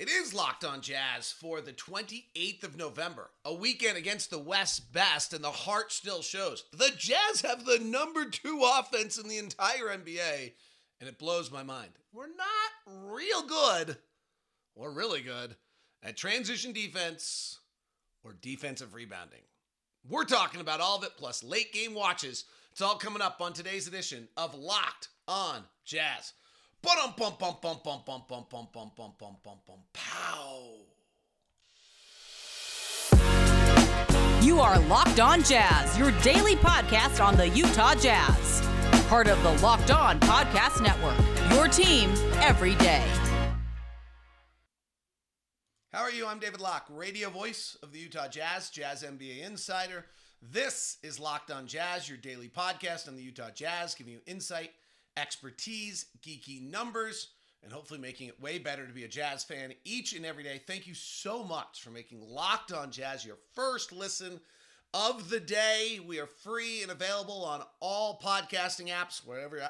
It is Locked on Jazz for the 28th of November, a weekend against the West's best, and the heart still shows. The Jazz have the number two offense in the entire NBA, and it blows my mind. We're not real good, or really good, at transition defense or defensive rebounding. We're talking about all of it, plus late game watches. It's all coming up on today's edition of Locked on Jazz. Bum bum bum bum bum bum bum bum bum bum bum bum bum pow. You are Locked On Jazz, your daily podcast on the Utah Jazz. Part of the Locked On Podcast Network. Your team every day. How are you? I'm David Locke, radio voice of the Utah Jazz, Jazz NBA insider. This is Locked On Jazz, your daily podcast on the Utah Jazz, giving you insight expertise, geeky numbers, and hopefully making it way better to be a Jazz fan each and every day. Thank you so much for making Locked on Jazz your first listen of the day. We are free and available on all podcasting apps, wherever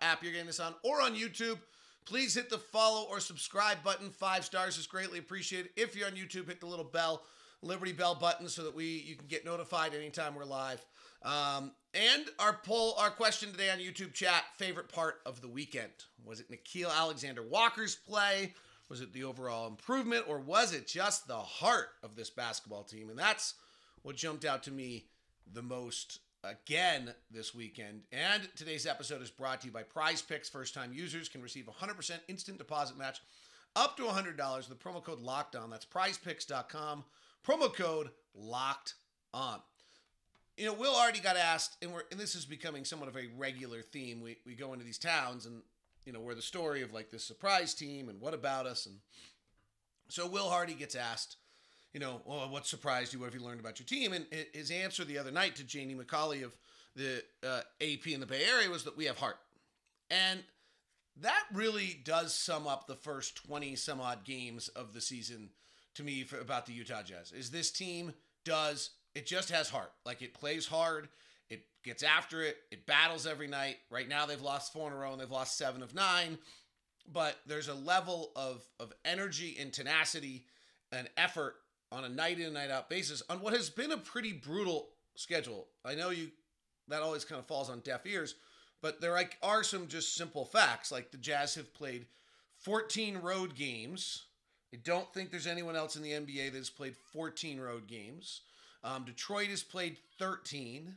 app you're getting this on, or on YouTube. Please hit the follow or subscribe button. Five stars is greatly appreciated. If you're on YouTube, hit the little bell, Liberty Bell button, so that we you can get notified anytime we're live. Um, and our poll, our question today on YouTube chat: favorite part of the weekend was it Nickeil Alexander Walker's play? Was it the overall improvement, or was it just the heart of this basketball team? And that's what jumped out to me the most again this weekend. And today's episode is brought to you by Prize Picks. First time users can receive 100% instant deposit match up to $100 with the promo code LOCKDOWN. That's prizepicks.com. Promo code locked on you know, Will already got asked, and we're and this is becoming somewhat of a regular theme. We we go into these towns, and you know, we're the story of like this surprise team, and what about us? And so Will Hardy gets asked, you know, well, what surprised you? What have you learned about your team? And his answer the other night to Janie McCauley of the uh, AP in the Bay Area was that we have heart, and that really does sum up the first twenty some odd games of the season to me for, about the Utah Jazz. Is this team does it just has heart. Like it plays hard. It gets after it. It battles every night. Right now they've lost four in a row and they've lost seven of nine. But there's a level of of energy and tenacity and effort on a night in and night out basis on what has been a pretty brutal schedule. I know you that always kind of falls on deaf ears, but there like are some just simple facts. Like the Jazz have played 14 road games. I don't think there's anyone else in the NBA that has played 14 road games. Um, Detroit has played 13.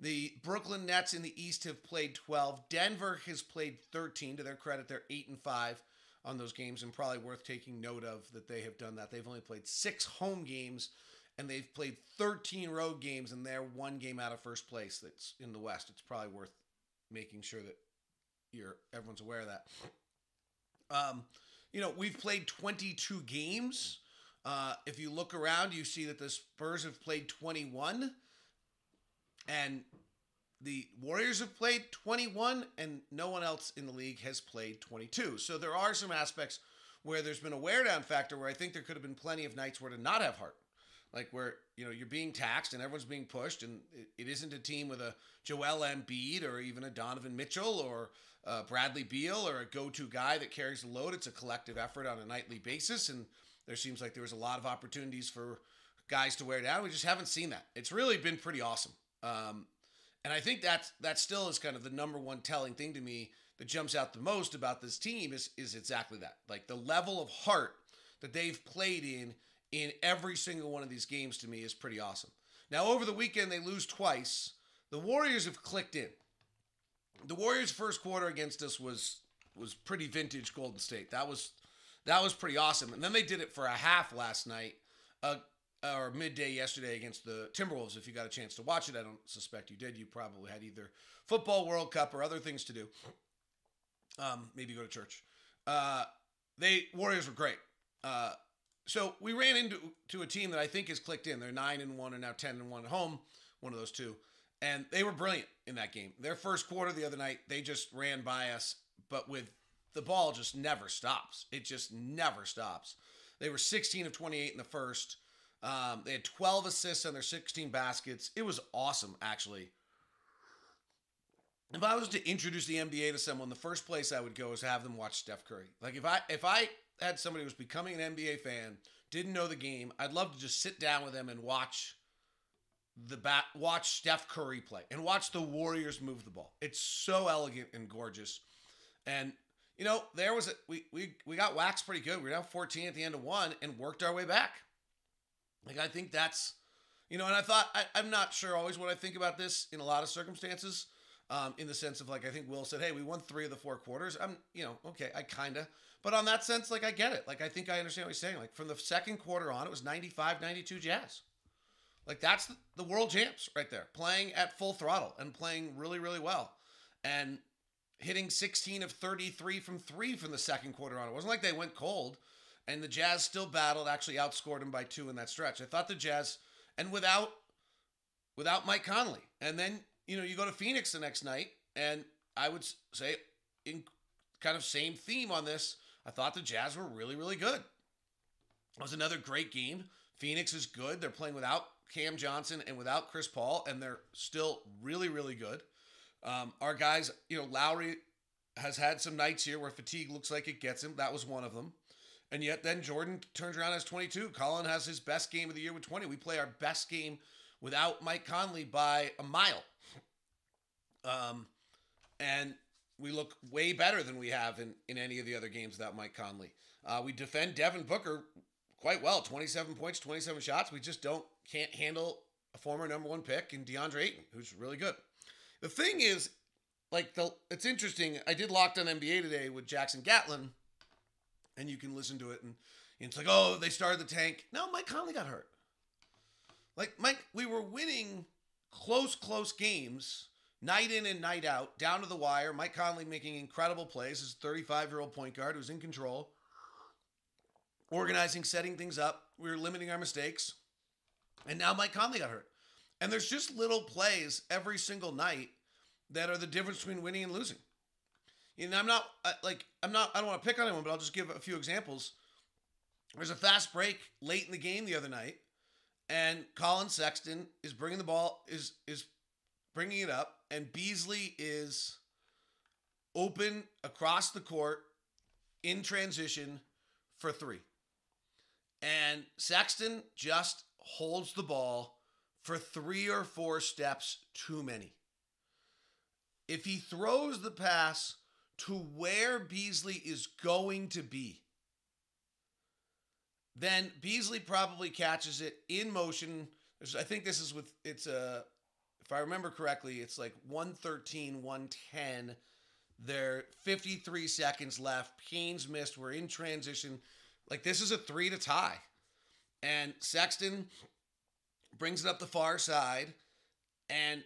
The Brooklyn Nets in the East have played 12. Denver has played 13. To their credit, they're 8 and 5 on those games, and probably worth taking note of that they have done that. They've only played six home games, and they've played 13 road games, and they're one game out of first place that's in the West. It's probably worth making sure that you're everyone's aware of that. Um, you know, we've played 22 games. Uh, if you look around, you see that the Spurs have played 21 and the Warriors have played 21 and no one else in the league has played 22. So there are some aspects where there's been a wear down factor where I think there could have been plenty of nights where to not have heart. Like where, you know, you're being taxed and everyone's being pushed and it, it isn't a team with a Joel Embiid or even a Donovan Mitchell or uh, Bradley Beal or a go-to guy that carries the load. It's a collective effort on a nightly basis and – there seems like there was a lot of opportunities for guys to wear down. We just haven't seen that. It's really been pretty awesome. Um, and I think that's that still is kind of the number one telling thing to me that jumps out the most about this team is is exactly that. Like the level of heart that they've played in in every single one of these games to me is pretty awesome. Now over the weekend they lose twice. The Warriors have clicked in. The Warriors' first quarter against us was was pretty vintage Golden State. That was that was pretty awesome. And then they did it for a half last night, uh, or midday yesterday against the Timberwolves. If you got a chance to watch it, I don't suspect you did. You probably had either football World Cup or other things to do. Um, maybe go to church. Uh, they Warriors were great. Uh, so we ran into to a team that I think has clicked in. They're nine and one and now ten and one at home. One of those two, and they were brilliant in that game. Their first quarter the other night, they just ran by us, but with the ball just never stops. It just never stops. They were 16 of 28 in the first. Um, they had 12 assists on their 16 baskets. It was awesome, actually. If I was to introduce the NBA to someone, the first place I would go is have them watch Steph Curry. Like if I if I had somebody who was becoming an NBA fan, didn't know the game, I'd love to just sit down with them and watch the bat, watch Steph Curry play and watch the Warriors move the ball. It's so elegant and gorgeous. And you know, there was a we we we got waxed pretty good. We were down 14 at the end of one and worked our way back. Like I think that's you know, and I thought I, I'm not sure always what I think about this in a lot of circumstances. Um, in the sense of like I think Will said, "Hey, we won three of the four quarters." I'm, you know, okay, I kinda, but on that sense, like I get it. Like I think I understand what he's saying. Like from the second quarter on, it was 95, 92 Jazz. Like that's the, world champs right there, playing at full throttle and playing really, really well, and hitting 16 of 33 from three from the second quarter on. It wasn't like they went cold, and the Jazz still battled. Actually, outscored them by two in that stretch. I thought the Jazz, and without without Mike Conley, and then you know, you go to Phoenix the next night, and I would say, in kind of same theme on this, I thought the Jazz were really, really good. It was another great game. Phoenix is good. They're playing without Cam Johnson and without Chris Paul, and they're still really, really good. Um, our guys, you know, Lauri has had some nights here where fatigue looks like it gets him. That was one of them. And yet then Jordan turns around as 22. Collin has his best game of the year with 20. We play our best game without Mike Conley by a mile. Um, and we look way better than we have in, in any of the other games without Mike Conley. Uh, we defend Devin Booker quite well 27 points, 27 shots. We just don't can't handle a former number one pick in DeAndre Ayton, who's really good. The thing is, like the it's interesting. I did Locked on NBA today with Jackson Gatlin, and you can listen to it, and, and it's like, oh, they started the tank. No, Mike Conley got hurt. Like Mike, we were winning close, close games night in and night out, down to the wire. Mike Conley making incredible plays. as a 35 year old point guard who's in control, organizing, setting things up. We were limiting our mistakes. And now Mike Conley got hurt. And there's just little plays every single night that are the difference between winning and losing. And I'm not uh, like I'm not I don't want to pick on anyone, but I'll just give a few examples. There's a fast break late in the game the other night, and Collin Sexton is bringing the ball is is bringing it up, and Beasley is open across the court in transition for three. And Sexton just holds the ball for three or four steps too many. If he throws the pass to where Beasley is going to be, then Beasley probably catches it in motion. I think this is with it's a if I remember correctly, it's like 113, 110. There 53 seconds left. Payne's missed. We're in transition. Like this is a three to tie. And Sexton brings it up the far side. And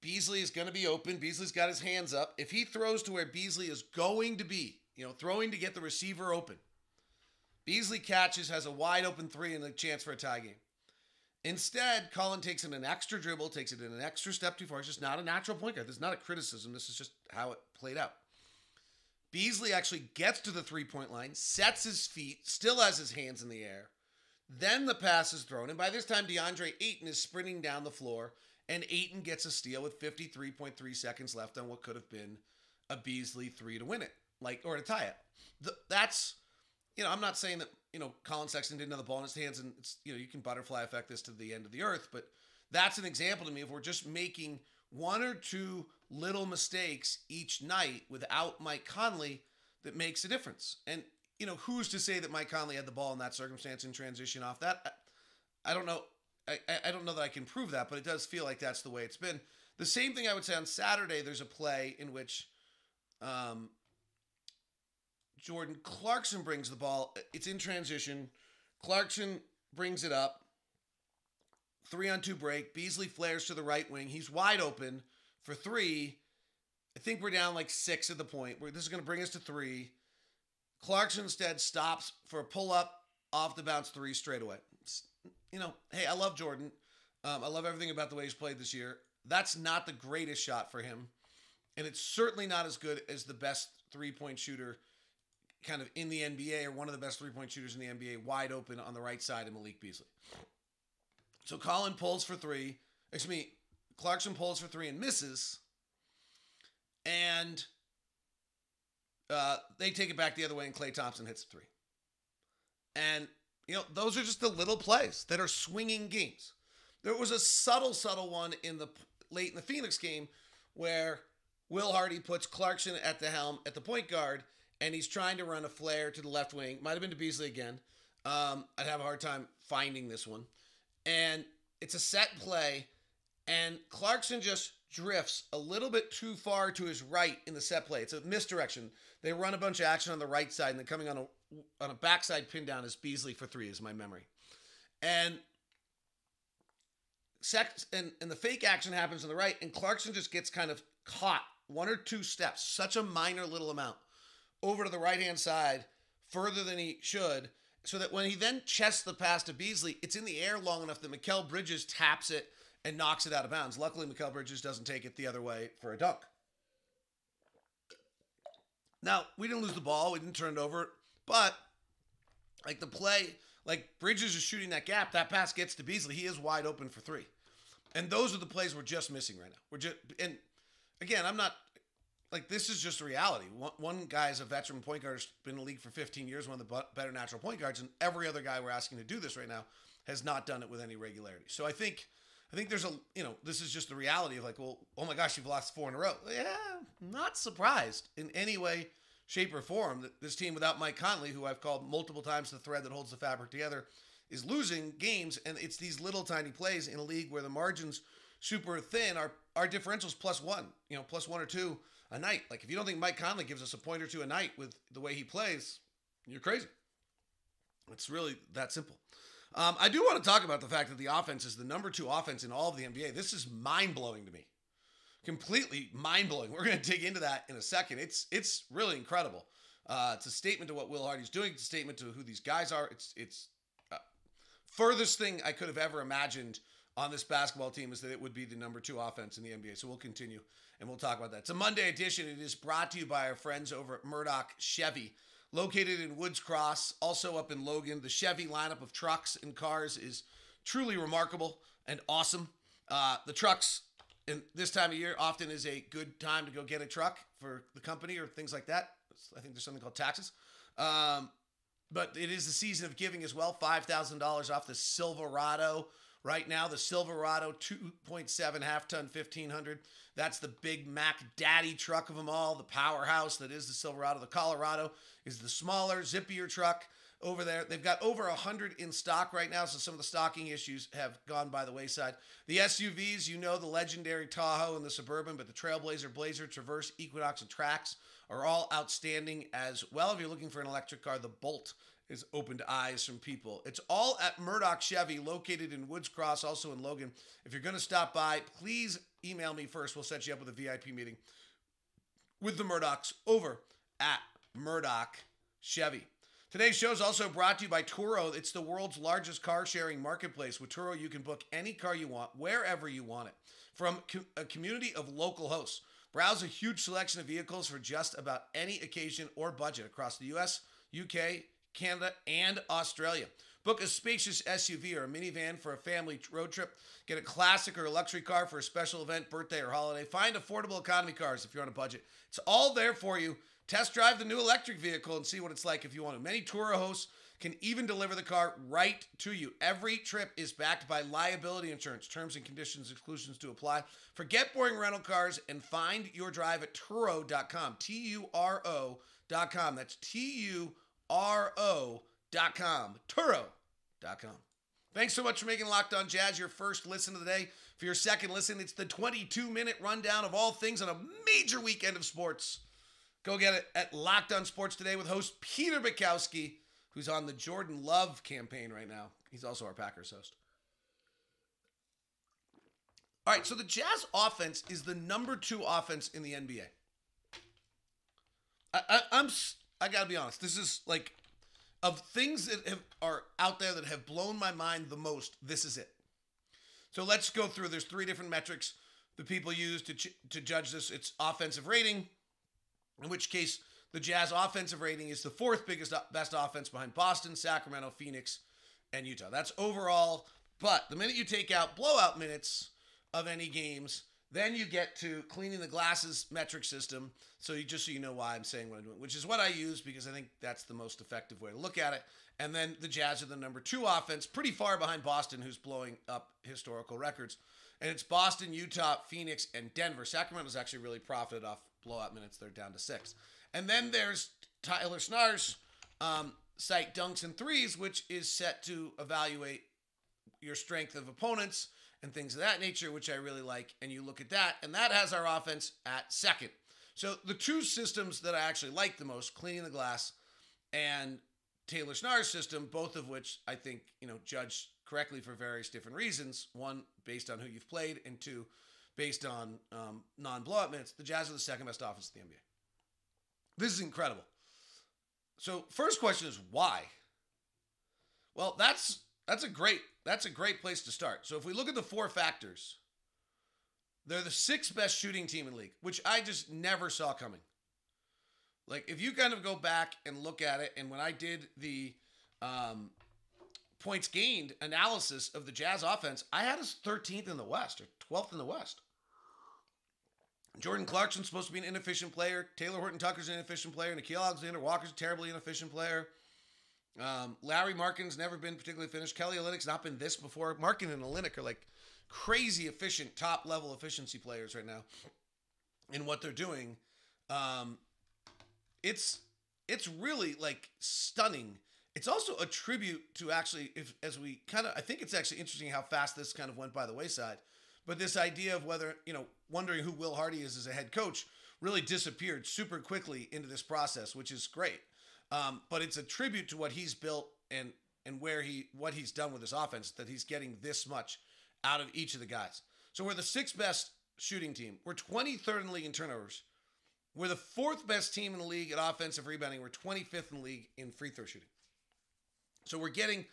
Beasley is going to be open. Beasley's got his hands up. If he throws to where Beasley is going to be, you know, throwing to get the receiver open, Beasley catches, has a wide open three and a chance for a tie game. Instead, Collin takes it an extra dribble, takes it in an extra step too far. It's just not a natural point guard. This is not a criticism. This is just how it played out. Beasley actually gets to the three point line, sets his feet, still has his hands in the air. Then the pass is thrown. And by this time, DeAndre Ayton is sprinting down the floor, and Ayton gets a steal with 53.3 seconds left on what could have been a Beasley three to win it, like or to tie it. The, that's, you know, I'm not saying that you know, Collin Sexton didn't have the ball in his hands, and it's you know you can butterfly effect this to the end of the earth, but that's an example to me if we're just making one or two little mistakes each night without Mike Conley that makes a difference. And you know, who's to say that Mike Conley had the ball in that circumstance in transition off that? I, I don't know. I, I don't know that I can prove that, but it does feel like that's the way it's been. The same thing I would say on Saturday. There's a play in which um, Jordan Clarkson brings the ball. It's in transition. Clarkson brings it up. Three on two break. Beasley flares to the right wing. He's wide open for three. I think we're down like six at the point. Where this is going to bring us to three. Clarkson instead stops for a pull up off the bounce three straight away. It's, you know, hey, I love Jordan. Um, I love everything about the way he's played this year. That's not the greatest shot for him. And it's certainly not as good as the best three point shooter kind of in the NBA or one of the best three point shooters in the NBA, wide open on the right side of Malik Beasley. So Collin pulls for three. Excuse me, Clarkson pulls for three and misses. And uh, they take it back the other way, and Klay Thompson hits three. And, you know, those are just the little plays that are swinging games. There was a subtle, subtle one in the late in the Phoenix game where Will Hardy puts Clarkson at the helm at the point guard, and he's trying to run a flare to the left wing. Might have been to Beasley again. Um, I'd have a hard time finding this one. And it's a set play, and Clarkson just drifts a little bit too far to his right in the set play. It's a misdirection. They run a bunch of action on the right side, and then coming on a on a backside pin down is Beasley for three, is my memory. And sex and, and the fake action happens on the right, and Clarkson just gets kind of caught one or two steps, such a minor little amount, over to the right hand side, further than he should, so that when he then chests the pass to Beasley, it's in the air long enough that Mikal Bridges taps it and knocks it out of bounds. Luckily, Mikal Bridges doesn't take it the other way for a dunk. Now, we didn't lose the ball, we didn't turn it over, but like the play, like Bridges is shooting that gap, that pass gets to Beasley. He is wide open for three. And those are the plays we're just missing right now. We're just and again, I'm not like this is just reality. One, one guy is a veteran point guard, has been in the league for 15 years, one of the better natural point guards, and every other guy we're asking to do this right now has not done it with any regularity. So I think I think there's a you know this is just the reality of like, well, oh my gosh, you've lost four in a row. Yeah, not surprised in any way, shape, or form that this team without Mike Conley, who I've called multiple times the thread that holds the fabric together, is losing games, and it's these little tiny plays in a league where the margins super thin. Our our differentials plus one, you know, plus one or two a night. Like if you don't think Mike Conley gives us a point or two a night with the way he plays, you're crazy. It's really that simple. Um, I do want to talk about the fact that the offense is the number two offense in all of the NBA. This is mind blowing to me, completely mind blowing. We're going to dig into that in a second. It's it's really incredible. Uh, it's a statement to what Will Hardy's doing. It's a statement to who these guys are. It's it's uh, furthest thing I could have ever imagined on this basketball team is that it would be the number two offense in the NBA. So we'll continue and we'll talk about that. It's a Monday edition. It is brought to you by our friends over at Murdock Chevy, located in Woods Cross, also up in Logan. The Chevy lineup of trucks and cars is truly remarkable and awesome. Uh, the trucks in this time of year often is a good time to go get a truck for the company or things like that. I think there's something called taxes. Um, but it is the season of giving as well. $5,000 off the Silverado Right now, the Silverado 2.7 half ton 1500. That's the big Mac Daddy truck of them all, the powerhouse that is the Silverado. The Colorado is the smaller, zippier truck over there. They've got over 100 in stock right now, so some of the stocking issues have gone by the wayside. The SUVs, you know, the legendary Tahoe and the Suburban, but the Trailblazer, Blazer, Traverse, Equinox, and Trax are all outstanding as well. If you're looking for an electric car, the Bolt is opened eyes from people. It's all at Murdock Chevy, located in Woods Cross, also in Logan. If you're going to stop by, please email me first. We'll set you up with a VIP meeting with the Murdocks over at Murdock Chevy. Today's show is also brought to you by Turo. It's the world's largest car sharing marketplace. With Turo, you can book any car you want, wherever you want it, from a community of local hosts. Browse a huge selection of vehicles for just about any occasion or budget across the US, UK, Canada, and Australia. Book a spacious SUV or a minivan for a family road trip. Get a classic or a luxury car for a special event, birthday, or holiday. Find affordable economy cars if you're on a budget. It's all there for you. Test drive the new electric vehicle and see what it's like if you want to. Many Turo hosts can even deliver the car right to you. Every trip is backed by liability insurance. Terms and conditions, exclusions to apply. Forget boring rental cars and find your drive at Turo.com. T U R O.com. That's T U R-O.com. Turo.com. Thanks so much for making Locked On Jazz your first listen of the day. For your second listen, it's the 22 minute rundown of all things on a major weekend of sports. Go get it at Locked On Sports today with host Peter Bukowski, who's on the Jordan Love campaign right now. He's also our Packers host. All right, so the Jazz offense is the number two offense in the NBA. I, am I gotta be honest. This is like of things that have, are out there that have blown my mind the most. This is it. So let's go through. There's three different metrics that people use to ch- to judge this. It's offensive rating, in which case the Jazz offensive rating is the fourth biggest best offense behind Boston, Sacramento, Phoenix, and Utah. That's overall. But the minute you take out blowout minutes of any games, Then you get to cleaning the glasses metric system. So you just so you know why I'm saying what I'm doing, which is what I use because I think that's the most effective way to look at it. And then the Jazz are the number two offense, pretty far behind Boston, who's blowing up historical records. And it's Boston, Utah, Phoenix, and Denver. Sacramento's actually really profited off blowout minutes. They're down to six. And then there's Taylor Snarr's um, site dunks and threes, which is set to evaluate your strength of opponents and things of that nature, which I really like. And you look at that, and that has our offense at second. So the two systems that I actually like the most, cleaning the glass and Taylor Snarr's system, both of which I think, you know, judge correctly for various different reasons. One, based on who you've played, and two, based on um, non blowout minutes. The Jazz are the second best offense in the NBA. This is incredible. So, first question is why? Well, that's that's a great that's a great place to start. So, if we look at the four factors, they're the sixth best shooting team in league, which I just never saw coming. Like, if you kind of go back and look at it, and when I did the um, points gained analysis of the Jazz offense, I had us 13th in the West or 12th in the West. Jordan Clarkson's supposed to be an inefficient player. Talen Horton Tucker's an inefficient player. Nickeil Alexander Walker's a terribly inefficient player. Um, Lauri Markkanen's never been particularly finished. Kelly Olynyk's not been this before. Markkanen and Olynyk are like crazy efficient, top level efficiency players right now in what they're doing. Um, it's it's really like stunning. It's also a tribute to actually, if as we kind of, I think it's actually interesting how fast this kind of went by the wayside. But this idea of whether you know, wondering who Will Hardy is as a head coach really disappeared super quickly into this process, which is great. Um, but it's a tribute to what he's built and and where he what he's done with his offense that he's getting this much out of each of the guys. So we're the sixth best shooting team. We're 23rd in the league in turnovers. We're the fourth best team in the league at offensive rebounding. We're 25th in the league in free throw shooting. So we're getting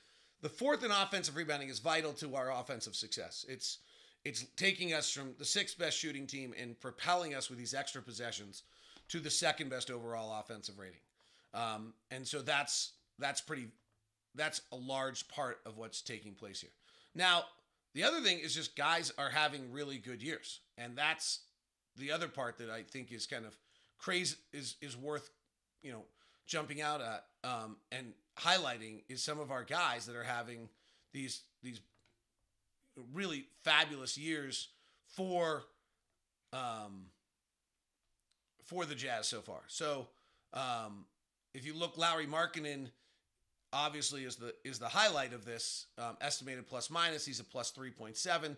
the fourth in offensive rebounding is vital to our offensive success. It's it's taking us from the sixth best shooting team and propelling us with these extra possessions to the second best overall offensive rating. Um, and so that's that's pretty that's a large part of what's taking place here. Now, the other thing is just guys are having really good years. And that's the other part that I think is kind of crazy is is worth, you know, jumping out at um, and highlighting is some of our guys that are having these these really fabulous years for um, for the Jazz so far. So um, if you look, Lauri Markkanen obviously is the is the highlight of this um, estimated plus minus. He's a plus three point seven.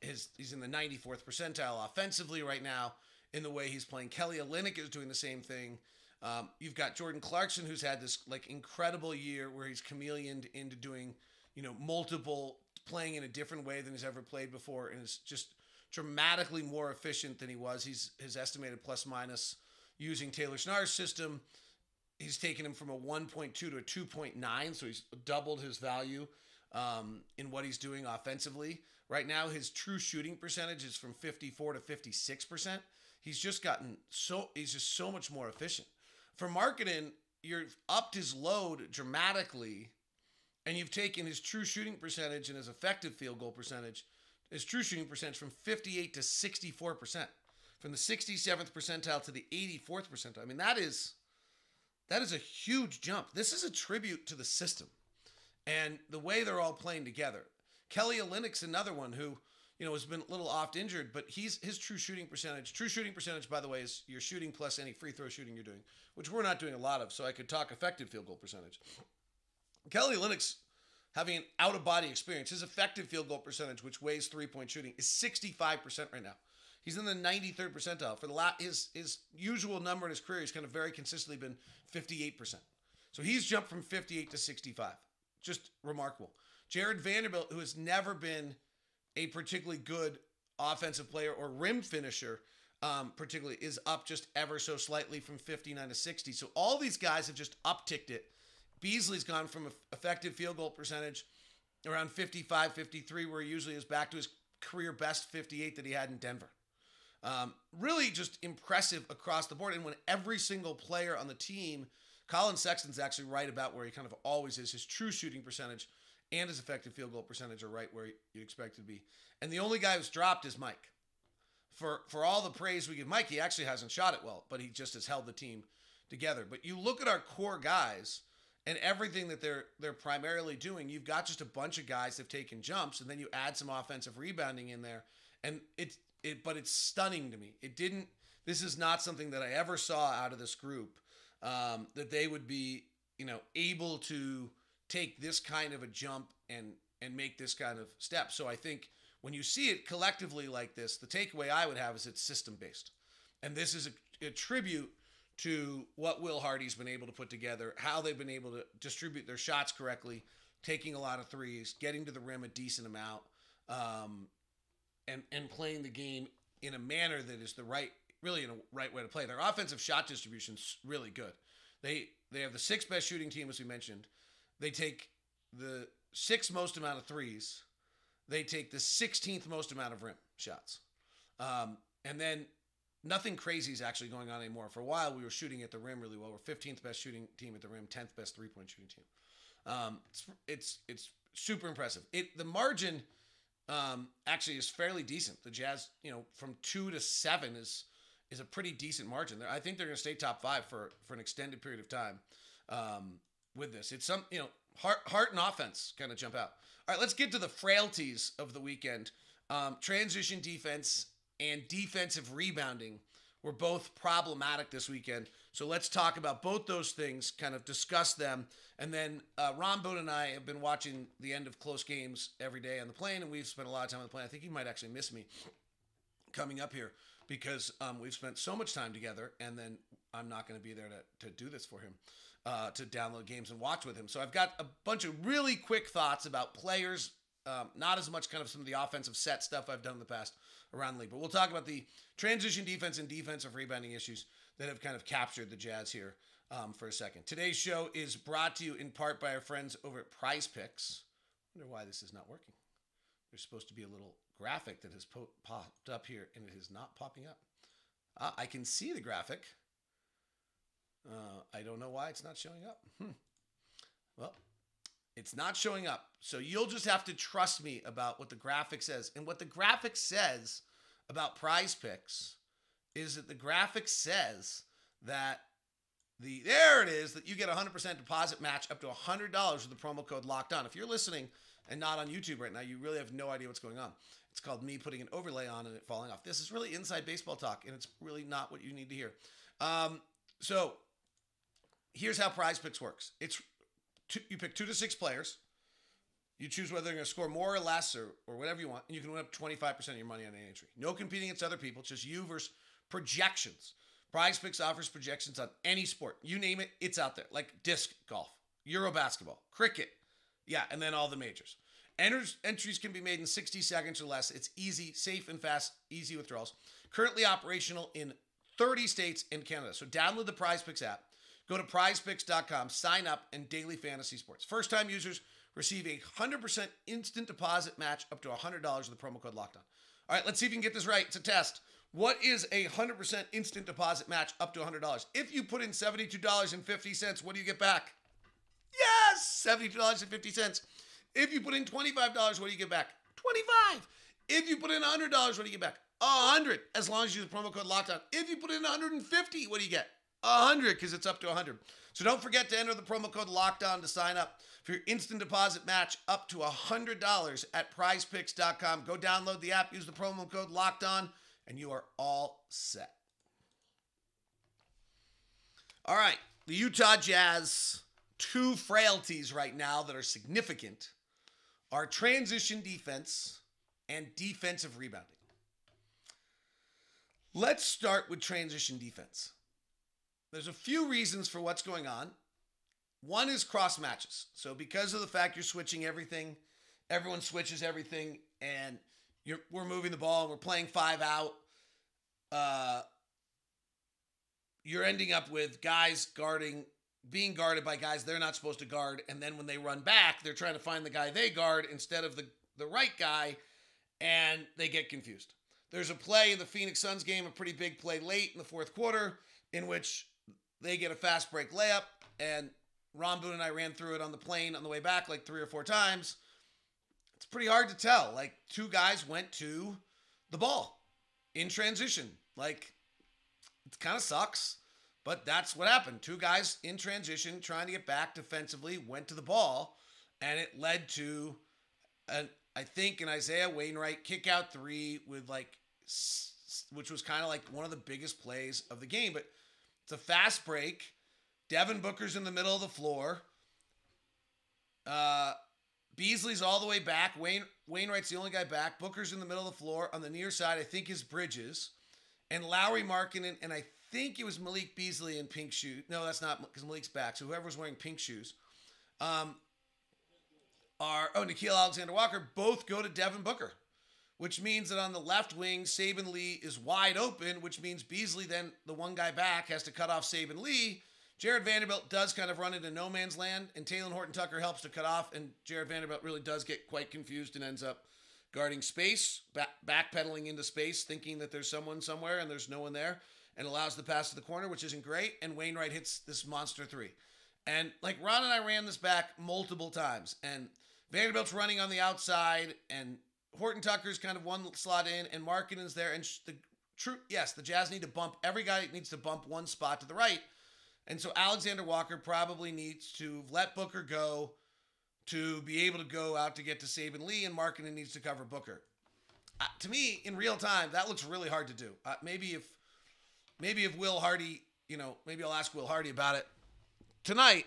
His he's in the ninety fourth percentile offensively right now in the way he's playing. Kelly Olynyk is doing the same thing. Um, you've got Jordan Clarkson who's had this like incredible year where he's chameleoned into doing you know multiple playing in a different way than he's ever played before and is just dramatically more efficient than he was. He's his estimated plus minus using Taylor Snarr's system he's taken him from a 1.2 to a 2.9, so he's doubled his value um, in what he's doing offensively. Right now, his true shooting percentage is from 54 to 56 percent. He's just gotten so he's just so much more efficient. For Markkanen, you've upped his load dramatically, and you've taken his true shooting percentage and his effective field goal percentage, his true shooting percentage from 58 to 64 percent, from the 67th percentile to the 84th percentile. I mean, that is that is a huge jump. This is a tribute to the system and the way they're all playing together. Kelly Olynyk's another one who, you know, has been a little oft injured, but he's his true shooting percentage. True shooting percentage, by the way, is your shooting plus any free throw shooting you're doing, which we're not doing a lot of. So I could talk effective field goal percentage. Kelly Olynyk's having an out of body experience. His effective field goal percentage, which weighs three point shooting, is 65% right now. He's in the 93rd percentile. For the last, his his usual number in his career, he's kind of very consistently been 58%. So he's jumped from 58 to 65. Just remarkable. Jarred Vanderbilt, who has never been a particularly good offensive player or rim finisher, um, particularly, is up just ever so slightly from 59 to 60. So all these guys have just upticked it. Beasley's gone from effective field goal percentage around 55, 53, where he usually is back to his career best 58 that he had in Denver. Um, really just impressive across the board. And when every single player on the team, Collin Sexton's actually right about where he kind of always is. His true shooting percentage and his effective field goal percentage are right where you'd expect to be. And the only guy who's dropped is Mike. for for all the praise we give Mike, he actually hasn't shot it well, but he just has held the team together. But you look at our core guys and everything that they're they're primarily doing, you've got just a bunch of guys that've taken jumps, and then you add some offensive rebounding in there, and it's it. But it's stunning to me. It didn't. This is not something that I ever saw out of this group um, that they would be, you know, able to take this kind of a jump and and make this kind of step. So I think when you see it collectively like this, the takeaway I would have is it's system based, and this is a, a tribute to what Will Hardy's been able to put together, how they've been able to distribute their shots correctly, taking a lot of threes, getting to the rim a decent amount, um, and and playing the game in a manner that is the right, really in a right way to play. Their offensive shot distribution's really good. They they have the sixth best shooting team, as we mentioned. They take the sixth most amount of threes. They take the 16th most amount of rim shots. Um, and then nothing crazy is actually going on anymore. For a while, we were shooting at the rim really well. We're 15th best shooting team at the rim, 10th best three point shooting team. Um, it's, it's it's super impressive. It the margin um, actually is fairly decent. The Jazz, you know, from two to seven is is a pretty decent margin. I think they're going to stay top five for for an extended period of time um, with this. It's some you know heart heart and offense kind of jump out. All right, let's get to the frailties of the weekend. Um, transition defense and defensive rebounding were both problematic this weekend. So let's talk about both those things, kind of discuss them. And then uh, Ron Boone and I have been watching the end of close games every day on the plane, and we've spent a lot of time on the plane. I think he might actually miss me coming up here because um, we've spent so much time together, and then I'm not going to be there to, to do this for him, uh, to download games and watch with him. So I've got a bunch of really quick thoughts about players, um, not as much kind of some of the offensive set stuff I've done in the past around the league. But we'll talk about the transition defense and defensive rebounding issues that have kind of captured the Jazz here um, for a second. Today's show is brought to you in part by our friends over at Prize Picks. I wonder why this is not working. There's supposed to be a little graphic that has po- popped up here, and it is not popping up. Uh, I can see the graphic. Uh, I don't know why it's not showing up. Hmm. Well, it's not showing up. So you'll just have to trust me about what the graphic says. And what the graphic says about prize picks is that the graphic says that the there it is that you get a 100% deposit match up to $100 with the promo code locked on. If you're listening and not on YouTube right now, you really have no idea what's going on. It's called me putting an overlay on and it falling off. This is really inside baseball talk, and it's really not what you need to hear. Um, so here's how prize picks works it's two, you pick two to six players. You choose whether they're going to score more or less or, or whatever you want, and you can win up 25% of your money on any entry. No competing against other people, it's just you versus projections. Prize Picks offers projections on any sport. You name it, it's out there. Like disc golf, Euro basketball, cricket. Yeah, and then all the majors. Entries can be made in 60 seconds or less. It's easy, safe, and fast, easy withdrawals. Currently operational in 30 states and Canada. So download the Prize Picks app Go to prizepicks.com, sign up, and daily fantasy sports. First time users receive a 100% instant deposit match up to $100 with the promo code lockdown. All right, let's see if you can get this right. It's a test. What is a 100% instant deposit match up to $100? If you put in $72.50, what do you get back? Yes, $72.50. If you put in $25, what do you get back? 25. If you put in $100, what do you get back? 100 as long as you use the promo code lockdown. If you put in 150, what do you get? 100 because it's up to 100. So don't forget to enter the promo code lockdown to sign up for your instant deposit match up to $100 at prizepicks.com. Go download the app, use the promo code lockdown, and you are all set. All right, the Utah Jazz, two frailties right now that are significant are transition defense and defensive rebounding. Let's start with transition defense. There's a few reasons for what's going on. One is cross matches. So because of the fact you're switching everything, everyone switches everything, and we're moving the ball we're playing five out. Uh, you're ending up with guys guarding, being guarded by guys they're not supposed to guard, and then when they run back, they're trying to find the guy they guard instead of the the right guy, and they get confused. There's a play in the Phoenix Suns game, a pretty big play late in the fourth quarter, in which they get a fast break layup, and Ron Boone and I ran through it on the plane on the way back like three or four times. It's pretty hard to tell. Like two guys went to the ball. in transition. Like, it kind of sucks, but that's what happened. Two guys in transition trying to get back defensively went to the ball, and it led to, an, I think, an Isaiah Wainright kick out three with like, which was kind of like one of the biggest plays of the game. But it's a fast break. Devin Booker's in the middle of the floor. Uh, Beasley's all the way back. Wayne Wainright's the only guy back. Booker's in the middle of the floor. On the near side, I think is Bridges. And Lauri Markkanen, and I think it was Malik Beasley in pink shoes. No, that's not because Malik's back. So whoever's wearing pink shoes um, are, oh, Nickeil Alexander Walker, both go to Devin Booker, which means that on the left wing, Saben Lee is wide open, which means Beasley, then the one guy back, has to cut off Saben Lee Jarred Vanderbilt does kind of run into no man's land, and Talen Horton Tucker helps to cut off, and Jarred Vanderbilt really does get quite confused and ends up guarding space, back, backpedaling into space, thinking that there's someone somewhere and there's no one there, and allows the pass to the corner, which isn't great. And Wainright hits this monster three. And like Ron and I ran this back multiple times, and Vanderbilt's running on the outside, and Horton Tucker's kind of one slot in, and Markkanen's there. And the true, yes, the Jazz need to bump. Every guy needs to bump one spot to the right and so Alexander Walker probably needs to let Booker go to be able to go out to get to Saben Lee, and Markkanen needs to cover Booker. Uh, to me, in real time, that looks really hard to do. Uh, maybe if maybe if Will Hardy, you know, maybe I'll ask Will Hardy about it tonight,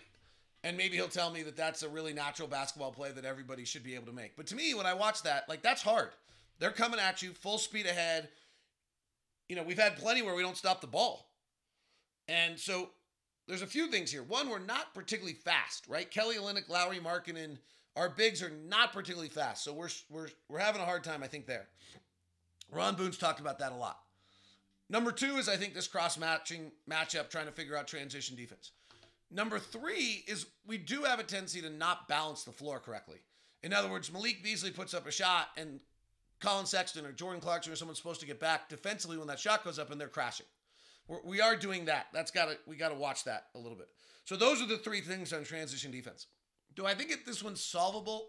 and maybe he'll tell me that that's a really natural basketball play that everybody should be able to make. But to me, when I watch that, like that's hard. They're coming at you full speed ahead. You know, we've had plenty where we don't stop the ball. And so there's a few things here. One, we're not particularly fast, right? Kelly Olynyk, Lauri Markkanen, our bigs are not particularly fast. So we're, we're, we're having a hard time, I think, there. Ron Boone's talked about that a lot. Number two is, I think, this cross matching matchup, trying to figure out transition defense. Number three is we do have a tendency to not balance the floor correctly. In other words, Malik Beasley puts up a shot and Collin Sexton or Jordan Clarkson or someone's supposed to get back defensively when that shot goes up and they're crashing. We're, we are doing that. That's got to we got to watch that a little bit. So those are the three things on transition defense. Do I think it, this one's solvable?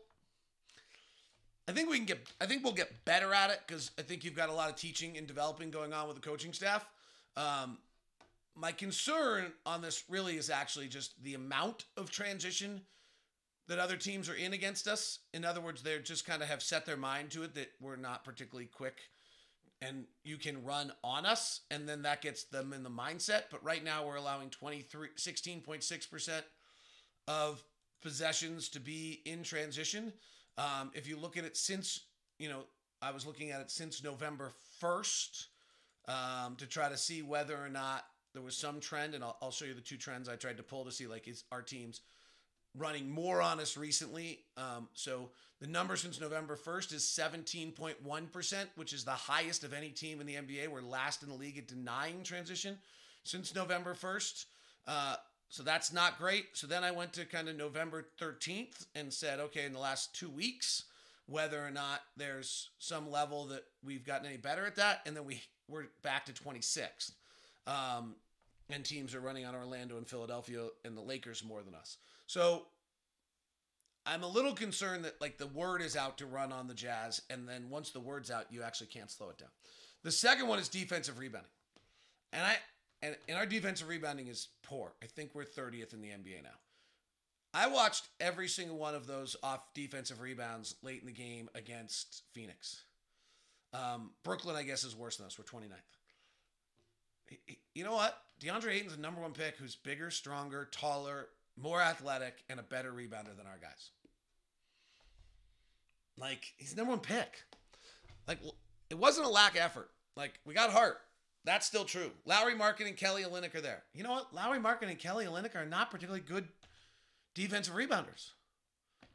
I think we can get. I think we'll get better at it because I think you've got a lot of teaching and developing going on with the coaching staff. Um, my concern on this really is actually just the amount of transition that other teams are in against us. In other words, they're just kind of have set their mind to it that we're not particularly quick and you can run on us and then that gets them in the mindset but right now we're allowing 23 16.6% of possessions to be in transition um, if you look at it since you know i was looking at it since november 1st um, to try to see whether or not there was some trend and I'll, I'll show you the two trends i tried to pull to see like is our teams running more on us recently. Um, so the number since November 1st is 17.1%, which is the highest of any team in the NBA. We're last in the league at denying transition since November 1st. Uh, so that's not great. So then I went to kind of November 13th and said, okay, in the last two weeks, whether or not there's some level that we've gotten any better at that. And then we, we're back to 26th. Um, and teams are running on Orlando and Philadelphia and the Lakers more than us. So I'm a little concerned that like the word is out to run on the Jazz, and then once the word's out, you actually can't slow it down. The second one is defensive rebounding, and I and, and our defensive rebounding is poor. I think we're 30th in the NBA now. I watched every single one of those off defensive rebounds late in the game against Phoenix. Um, Brooklyn, I guess, is worse than us. We're 29th. You know what? DeAndre Ayton's a number one pick who's bigger, stronger, taller, more athletic, and a better rebounder than our guys. Like, he's number one pick. Like, it wasn't a lack effort. Like, we got heart. That's still true. Lauri Markkanen and Kelly Olynyk are there. You know what? Lauri Markkanen and Kelly Olynyk are not particularly good defensive rebounders.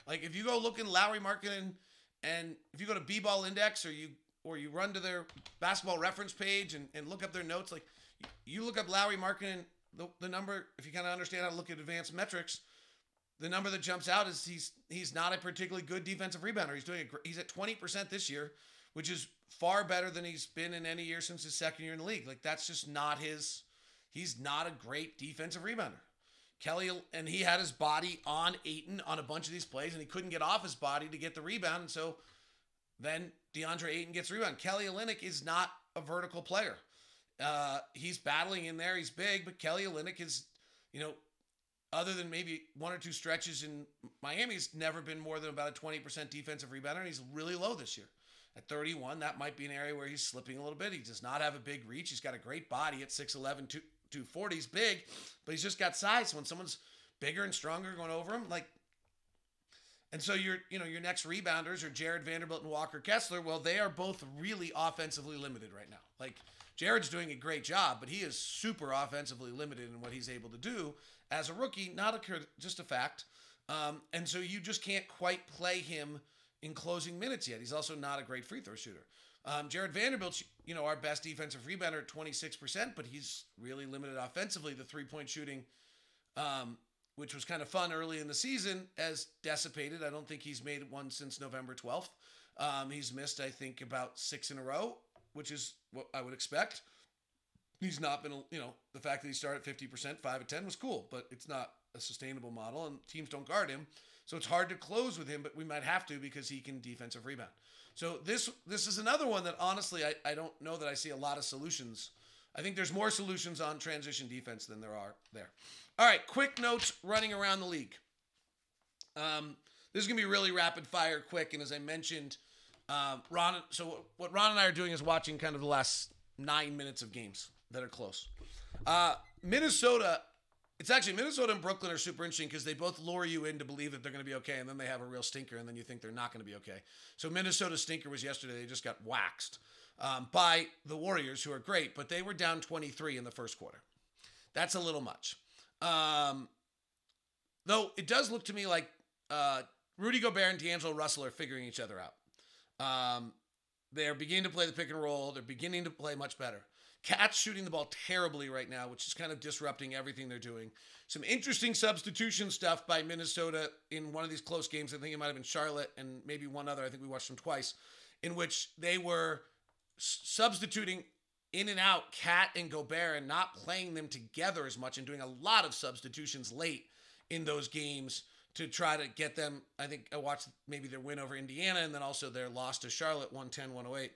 Like, if you go look in Lauri Markkanen and if you go to B-Ball Index or you or you run to their basketball reference page and, and look up their notes, like you look up Lauri Markkanen, the, the number, if you kind of understand how to look at advanced metrics, the number that jumps out is he's he's not a particularly good defensive rebounder. He's doing a, he's at 20% this year, which is far better than he's been in any year since his second year in the league. Like that's just not his he's not a great defensive rebounder. Kelly and he had his body on Ayton on a bunch of these plays and he couldn't get off his body to get the rebound. And so then DeAndre Ayton gets rebound. Kelly Olynyk is not a vertical player. Uh, he's battling in there. He's big, but Kelly Olynyk is, you know, other than maybe one or two stretches in Miami, he's never been more than about a 20% defensive rebounder, and he's really low this year. At 31, that might be an area where he's slipping a little bit. He does not have a big reach. He's got a great body at 6'11, 240. He's big, but he's just got size. When someone's bigger and stronger going over him, like, and so your, you know, your next rebounders are Jarred Vanderbilt and Walker Kessler. Well, they are both really offensively limited right now. Like Jarred's doing a great job, but he is super offensively limited in what he's able to do as a rookie. Not a just a fact. Um, and so you just can't quite play him in closing minutes yet. He's also not a great free throw shooter. Um, Jarred Vanderbilt, you know, our best defensive rebounder at 26%, but he's really limited offensively. The three point shooting, um, which was kind of fun early in the season, has dissipated. I don't think he's made one since November 12th. Um, he's missed, I think, about six in a row, which is what I would expect. He's not been, you know, the fact that he started 50%, 5 of 10 was cool, but it's not a sustainable model, and teams don't guard him. So it's hard to close with him, but we might have to because he can defensive rebound. So this this is another one that honestly I, I don't know that I see a lot of solutions. I think there's more solutions on transition defense than there are there. All right, quick notes running around the league. Um, this is gonna be really rapid fire, quick, and as I mentioned, um, Ron. So what Ron and I are doing is watching kind of the last nine minutes of games that are close. Uh, Minnesota it's actually Minnesota and Brooklyn are super interesting because they both lure you in to believe that they're going to be okay, and then they have a real stinker, and then you think they're not going to be okay. So Minnesota's stinker was yesterday; they just got waxed um, by the Warriors, who are great, but they were down 23 in the first quarter. That's a little much. Um, though it does look to me like uh, Rudy Gobert and D'Angelo Russell are figuring each other out. Um, they're beginning to play the pick and roll. They're beginning to play much better. Cat's shooting the ball terribly right now, which is kind of disrupting everything they're doing. Some interesting substitution stuff by Minnesota in one of these close games. I think it might have been Charlotte and maybe one other. I think we watched them twice, in which they were substituting in and out Cat and Gobert and not playing them together as much and doing a lot of substitutions late in those games to try to get them. I think I watched maybe their win over Indiana and then also their loss to Charlotte 110 108.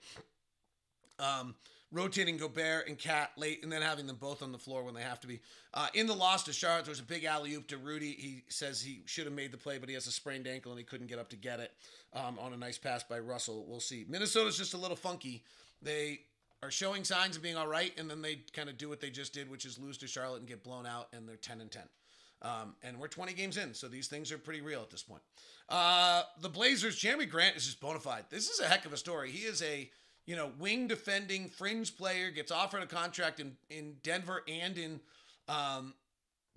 Um, rotating Gobert and Cat late, and then having them both on the floor when they have to be. Uh, in the loss to Charlotte, there was a big alley oop to Rudy. He says he should have made the play, but he has a sprained ankle and he couldn't get up to get it um, on a nice pass by Russell. We'll see. Minnesota's just a little funky. They are showing signs of being all right, and then they kind of do what they just did, which is lose to Charlotte and get blown out, and they're 10 and 10. Um, and we're 20 games in, so these things are pretty real at this point. Uh, the Blazers, Jerami Grant is just bona fide. This is a heck of a story. He is a you know, wing defending fringe player gets offered a contract in, in Denver and in um,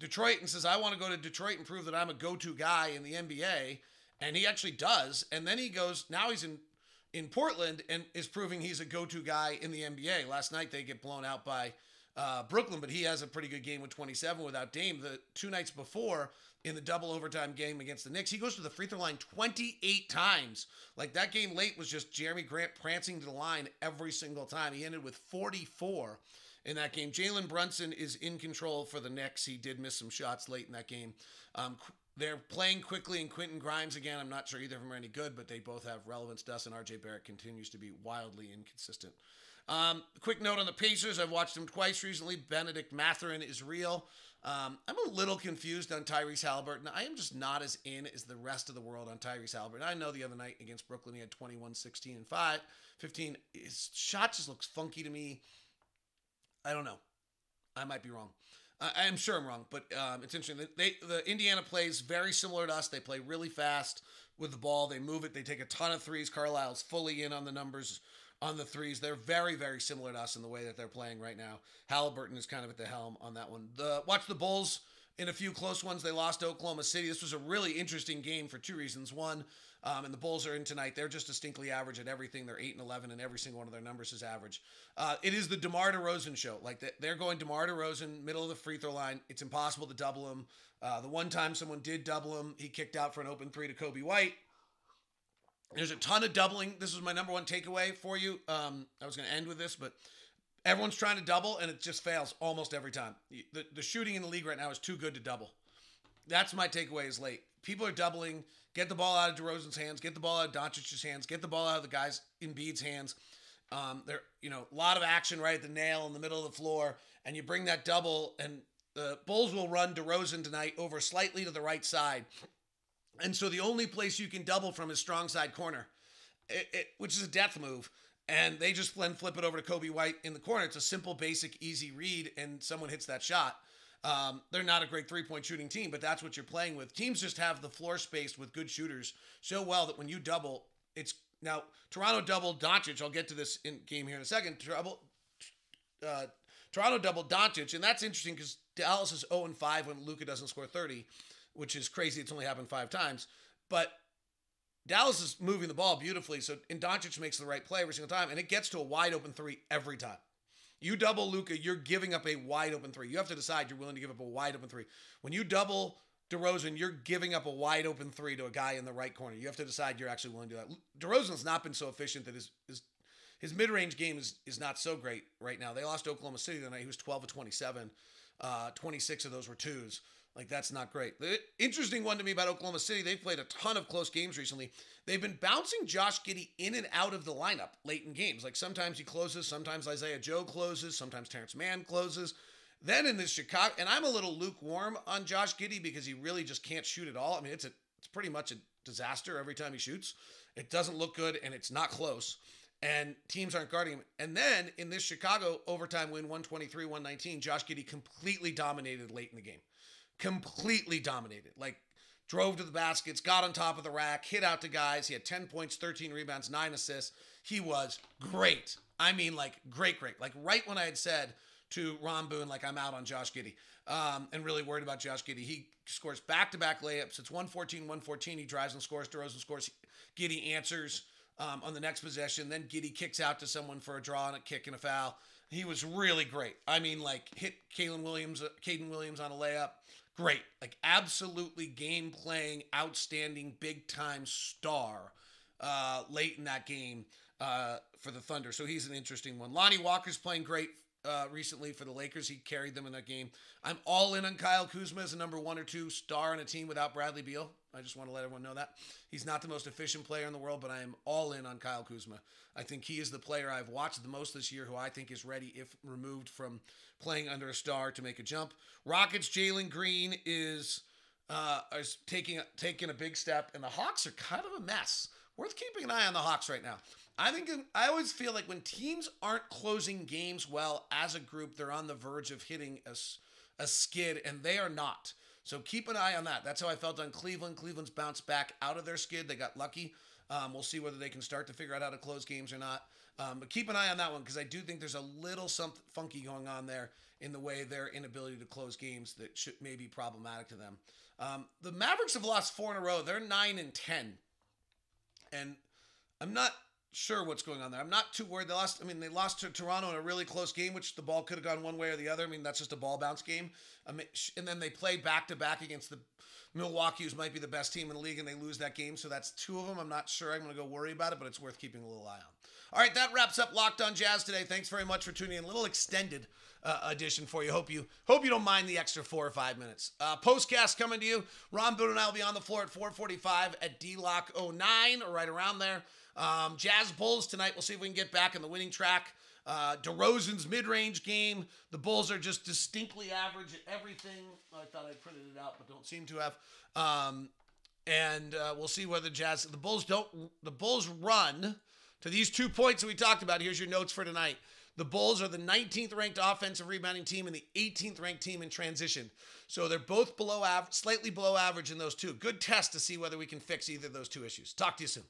Detroit and says, I want to go to Detroit and prove that I'm a go to guy in the NBA. And he actually does. And then he goes, now he's in, in Portland and is proving he's a go to guy in the NBA. Last night they get blown out by uh, Brooklyn, but he has a pretty good game with 27 without Dame. The two nights before, in the double overtime game against the Knicks. He goes to the free throw line 28 times. Like that game late was just Jerami Grant prancing to the line every single time. He ended with 44 in that game. Jalen Brunson is in control for the Knicks. He did miss some shots late in that game. Um, they're playing quickly and Quentin Grimes again. I'm not sure either of them are any good, but they both have relevance to us, and RJ Barrett continues to be wildly inconsistent. Um, quick note on the Pacers. I've watched them twice recently. Bennedict Mathurin is real. Um, I'm a little confused on Tyrese Haliburton. I am just not as in as the rest of the world on Tyrese Haliburton. I know the other night against Brooklyn he had 21, 16, and 5, 15. His shot just looks funky to me. I don't know. I might be wrong. Uh, I'm sure I'm wrong, but um, it's interesting. They, the Indiana plays very similar to us. They play really fast with the ball. They move it. They take a ton of threes. Carlisle's fully in on the numbers on the threes. They're very, very similar to us in the way that they're playing right now. Haliburton is kind of at the helm on that one. The watch the Bulls in a few close ones. They lost to Oklahoma City. This was a really interesting game for two reasons. One, um, and the Bulls are in tonight. They're just distinctly average at everything. They're eight and eleven, and every single one of their numbers is average. Uh, it is the DeMar DeRozan show. Like they're going DeMar DeRozan, middle of the free throw line. It's impossible to double him. Uh, the one time someone did double him, he kicked out for an open three to Coby White. There's a ton of doubling. This was my number one takeaway for you. Um, I was going to end with this, but everyone's trying to double and it just fails almost every time. The, the shooting in the league right now is too good to double. That's my takeaway is late. People are doubling. Get the ball out of DeRozan's hands. Get the ball out of Doncic's hands. Get the ball out of the guys in Embiid's hands. Um, there, you know, a lot of action right at the nail in the middle of the floor, and you bring that double, and the Bulls will run DeRozan tonight over slightly to the right side, and so the only place you can double from is strong side corner, it, it, which is a death move. And they just then flip it over to Coby White in the corner. It's a simple, basic, easy read, and someone hits that shot. Um, they're not a great three point shooting team, but that's what you're playing with. Teams just have the floor space with good shooters so well that when you double, it's now Toronto doubled Doncic. I'll get to this in game here in a second. Trouble, uh, Toronto doubled Doncic, and that's interesting because Dallas is 0 5 when Luka doesn't score 30, which is crazy. It's only happened five times, but Dallas is moving the ball beautifully. So, and Doncic makes the right play every single time, and it gets to a wide open three every time. You double Luka, you're giving up a wide open three. You have to decide you're willing to give up a wide open three. When you double DeRozan, you're giving up a wide open three to a guy in the right corner. You have to decide you're actually willing to do that. DeRozan's not been so efficient that his his, his mid range game is, is not so great right now. They lost Oklahoma City tonight. He was 12 of 27. Uh, 26 of those were twos. Like that's not great. The interesting one to me about Oklahoma City, they've played a ton of close games recently. They've been bouncing Josh Giddey in and out of the lineup late in games. Like sometimes he closes, sometimes Isaiah Joe closes, sometimes Terrence Mann closes. Then in this Chicago, and I'm a little lukewarm on Josh Giddey because he really just can't shoot at all. I mean, it's a it's pretty much a disaster every time he shoots. It doesn't look good and it's not close. And teams aren't guarding him. And then in this Chicago overtime win, 123 119, Josh Giddey completely dominated late in the game completely dominated. Like drove to the baskets, got on top of the rack, hit out to guys. He had 10 points, 13 rebounds, nine assists. He was great. I mean, like great, great. Like right when I had said to Ron Boone, like I'm out on Josh Giddey, um, and really worried about Josh Giddey. He scores back-to-back layups. It's 114, 114. He drives and scores. DeRozan scores. Giddey answers um, on the next possession. Then Giddey kicks out to someone for a draw and a kick and a foul. He was really great. I mean, like hit Kalen Williams, uh, Caden Williams on a layup great, like absolutely game playing, outstanding, big time star uh, late in that game uh, for the Thunder. So he's an interesting one. Lonnie Walker's playing great uh, recently for the Lakers. He carried them in that game. I'm all in on Kyle Kuzma as a number one or two star on a team without Bradley Beal. I just want to let everyone know that. He's not the most efficient player in the world, but I am all in on Kyle Kuzma. I think he is the player I've watched the most this year who I think is ready, if removed from playing under a star, to make a jump. Rockets, Jalen Green is. Uh, is taking taking a big step, and the Hawks are kind of a mess. Worth keeping an eye on the Hawks right now. I think I always feel like when teams aren't closing games well as a group, they're on the verge of hitting a, a skid, and they are not. So keep an eye on that. That's how I felt on Cleveland. Cleveland's bounced back out of their skid. They got lucky. Um, we'll see whether they can start to figure out how to close games or not. Um, but keep an eye on that one because I do think there's a little something funky going on there in the way their inability to close games that should may be problematic to them. Um, the Mavericks have lost four in a row. They're nine and ten, and I'm not sure what's going on there. I'm not too worried. They lost. I mean, they lost to Toronto in a really close game, which the ball could have gone one way or the other. I mean, that's just a ball bounce game. I mean, and then they play back to back against the Milwaukee, who might be the best team in the league, and they lose that game. So that's two of them. I'm not sure I'm going to go worry about it, but it's worth keeping a little eye on. All right, that wraps up Locked On Jazz today. Thanks very much for tuning in. A little extended uh, edition for you. Hope you hope you don't mind the extra four or five minutes. Uh, postcast coming to you. Ron Boone and I will be on the floor at 4:45 at D Locke 09 or right around there. Um, Jazz Bulls tonight. We'll see if we can get back in the winning track. Uh, DeRozan's mid-range game. The Bulls are just distinctly average at everything. I thought I printed it out, but don't seem to have. Um, and uh, we'll see whether Jazz. The Bulls don't. The Bulls run to these two points that we talked about. Here's your notes for tonight. The Bulls are the 19th ranked offensive rebounding team and the 18th ranked team in transition. So they're both below average, slightly below average in those two. Good test to see whether we can fix either of those two issues. Talk to you soon.